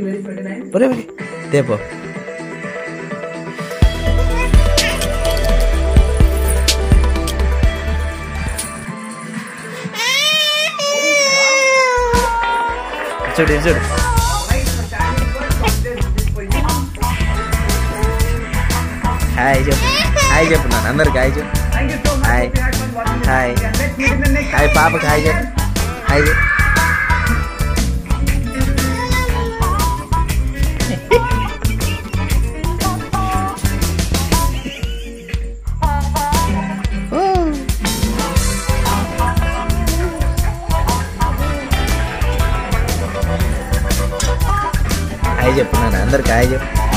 ఒరే చూడు ఇది చూడు హాయ్ చెప్పు హాయ్ చెప్పు నాన్న అందరికి హాయ్ చెప్పు హాయ్ హాయ్ హాయ్ పాపకి హాయ్ చెప్పు హాయ్ చెప్పు హాయ్ చెప్పు నాన్న అందరికి హాయ్ చెప్పు.